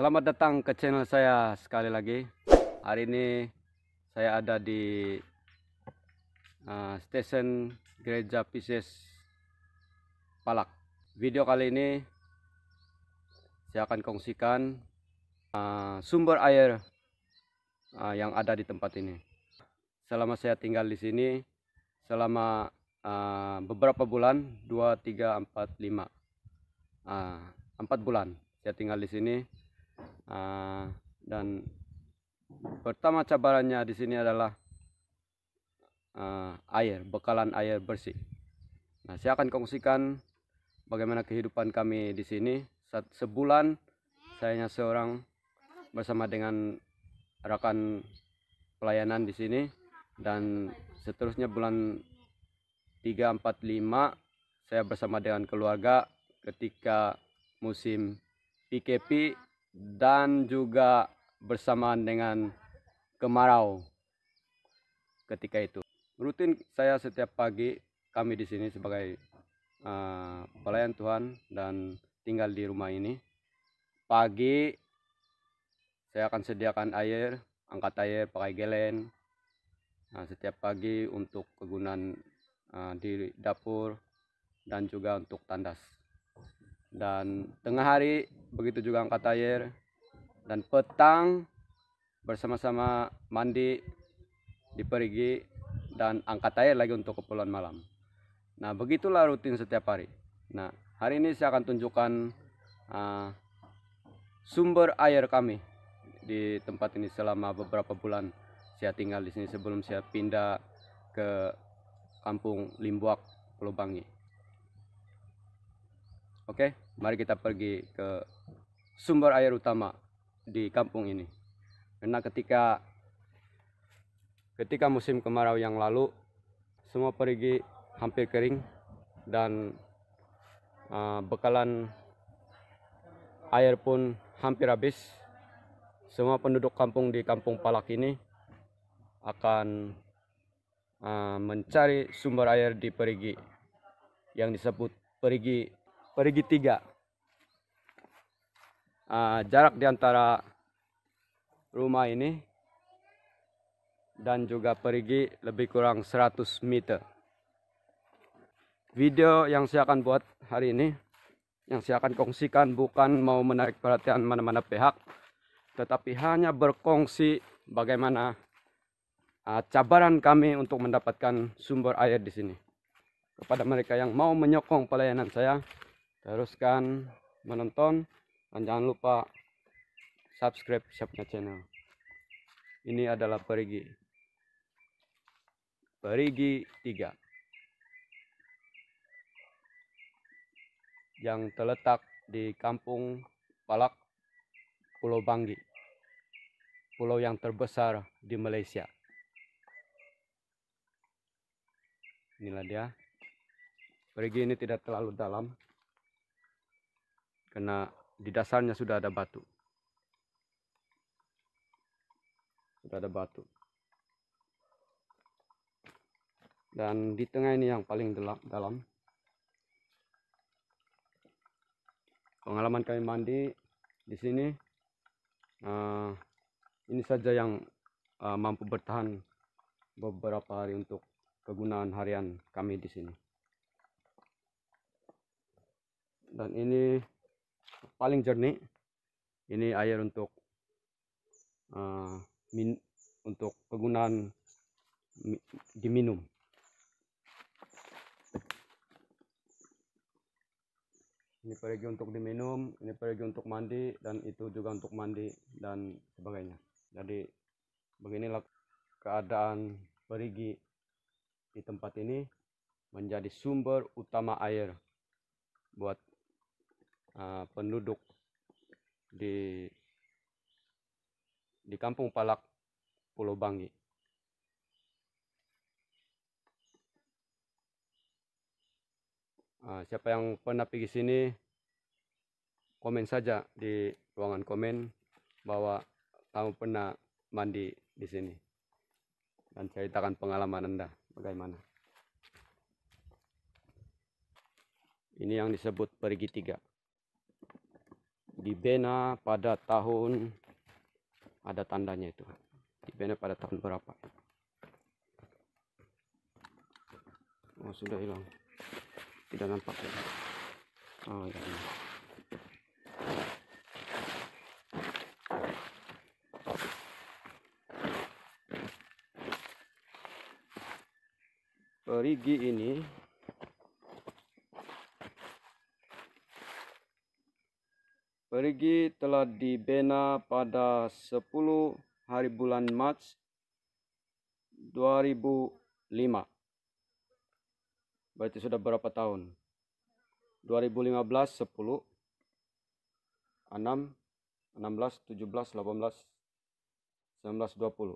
Selamat datang ke channel saya sekali lagi. Hari ini saya ada di uh, stesen Gereja Pisces Palak. Video kali ini saya akan kongsikan uh, sumber air uh, yang ada di tempat ini. Selama saya tinggal di sini selama uh, beberapa bulan 2 3 4 5 uh, 4 bulan saya tinggal di sini uh, dan pertama cabarannya di sini adalah uh, air bekalan air bersih. Nah saya akan kongsikan bagaimana kehidupan kami di sini. Sebulan saya hanya seorang bersama dengan rekan pelayanan di sini dan seterusnya bulan 3 4 5 saya bersama dengan keluarga ketika musim PKP dan juga bersamaan dengan kemarau ketika itu. Rutin saya setiap pagi kami di sini sebagai uh, pelayan Tuhan dan tinggal di rumah ini. Pagi saya akan sediakan air, angkat air pakai gelen. Nah, setiap pagi untuk kegunaan uh, di dapur dan juga untuk tandas. Dan tengah hari begitu juga angkat air dan petang bersama-sama mandi di perigi dan angkat air lagi untuk keperluan malam. Nah begitulah rutin setiap hari. Nah hari ini saya akan tunjukkan uh, sumber air kami di tempat ini selama beberapa bulan saya tinggal di sini sebelum saya pindah ke kampung Limbuak Pulau Bangi. Oke, mari kita pergi ke sumber air utama di kampung ini. Karena ketika ketika musim kemarau yang lalu semua perigi hampir kering dan uh, bekalan air pun hampir habis. Semua penduduk kampung di Kampung Palak ini akan uh, mencari sumber air di perigi yang disebut perigi perigi tiga uh, jarak di antara rumah ini dan juga perigi lebih kurang 100 meter. Video yang saya akan buat hari ini yang saya akan kongsikan bukan mau menarik perhatian mana-mana pihak tetapi hanya berkongsi bagaimana uh, cabaran kami untuk mendapatkan sumber air di sini. Kepada mereka yang mau menyokong pelayanan saya teruskan menonton dan jangan lupa subscribe siapnya channel. Ini adalah perigi. Perigi 3 yang terletak di kampung Palak Pulau Banggi. Pulau yang terbesar di Malaysia. Inilah dia. Perigi ini tidak terlalu dalam. Karena di dasarnya sudah ada batu. Sudah ada batu. Dan di tengah ini yang paling dalam. Pengalaman kami mandi di sini uh, ini saja yang uh, mampu bertahan beberapa hari untuk kegunaan harian kami di sini. Dan ini paling jernih ini air untuk uh, min untuk kegunaan mi diminum. Ini pergi untuk diminum ini pergi untuk mandi dan itu juga untuk mandi dan sebagainya. Jadi beginilah keadaan perigi di tempat ini menjadi sumber utama air buat uh, penduduk di di Kampung Palak Pulau Bangi. Uh, siapa yang pernah pergi sini komen saja di ruangan komen bahwa kamu pernah mandi di sini dan ceritakan pengalaman Anda bagaimana. Ini yang disebut perigi tiga. Dibina pada tahun ada tandanya itu. Dibina pada tahun berapa? Oh sudah hilang. Tidak nampak. Ya oh ya. Perigi ini perigi telah dibina pada 10 hari bulan Mac 2005 berarti sudah berapa tahun? 2015 10 6 16 17 18 19 20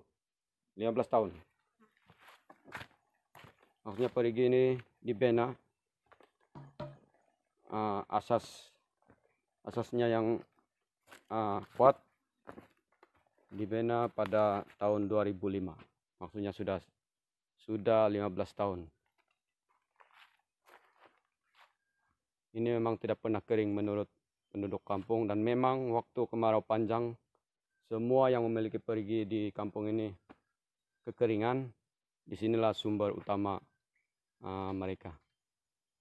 15 tahun. Maksudnya perigi ini dibina uh, asas asasnya yang uh, kuat dibina pada tahun 2005 maksudnya sudah sudah 15 tahun. Ini memang tidak pernah kering menurut penduduk kampung dan memang waktu kemarau panjang semua yang memiliki perigi di kampung ini kekeringan. Di sinilah sumber utama uh, mereka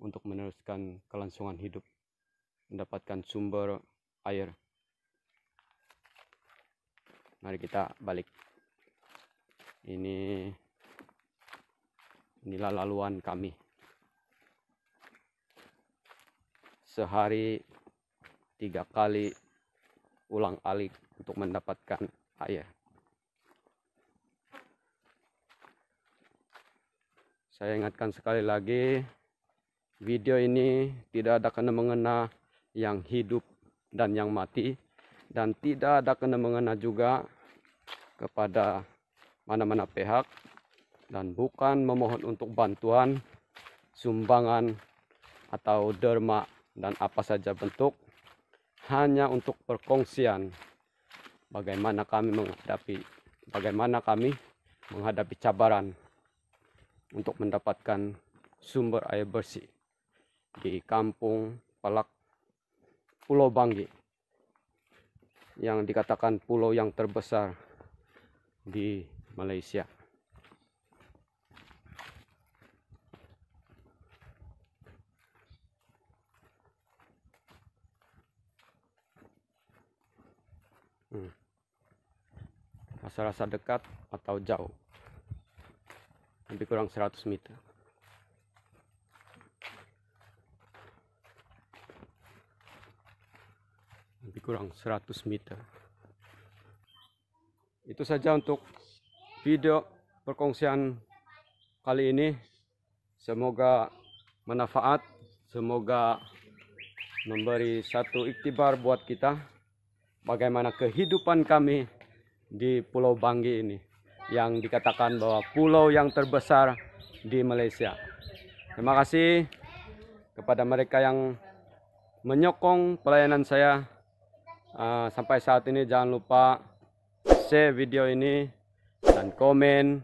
untuk meneruskan kelangsungan hidup, mendapatkan sumber air. Mari kita balik. Ini inilah laluan kami. Sehari tiga kali ulang alik untuk mendapatkan air. Saya ingatkan sekali lagi, video ini tidak ada kena mengena yang hidup dan yang mati, dan tidak ada kena mengena juga kepada mana-mana pihak, dan bukan memohon untuk bantuan, sumbangan, atau derma, dan apa saja bentuk, hanya untuk perkongsian bagaimana kami menghadapi, bagaimana kami menghadapi cabaran untuk mendapatkan sumber air bersih di kampung Palak Pulau Banggi yang dikatakan pulau yang terbesar di Malaysia. Hmm. Rasa-rasa dekat atau jauh lebih kurang 100 meter kurang 100 meter itu saja untuk video perkongsian kali ini semoga manfaat semoga memberi satu iktibar buat kita bagaimana kehidupan kami di Pulau Banggi ini yang dikatakan bahwa pulau yang terbesar di Malaysia. Terima kasih kepada mereka yang menyokong pelayanan saya. Uh, sampai saat ini jangan lupa share video ini dan komen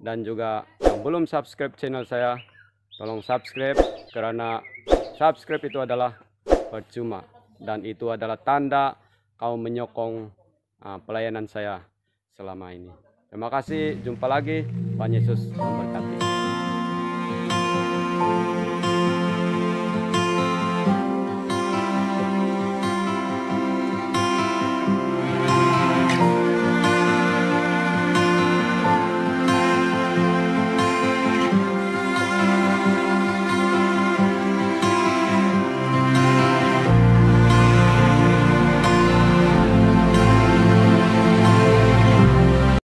dan juga yang belum subscribe channel saya tolong subscribe karena subscribe itu adalah percuma dan itu adalah tanda kau menyokong uh, pelayanan saya selama ini. Terima kasih, jumpa lagi. Tuhan Yesus memberkati.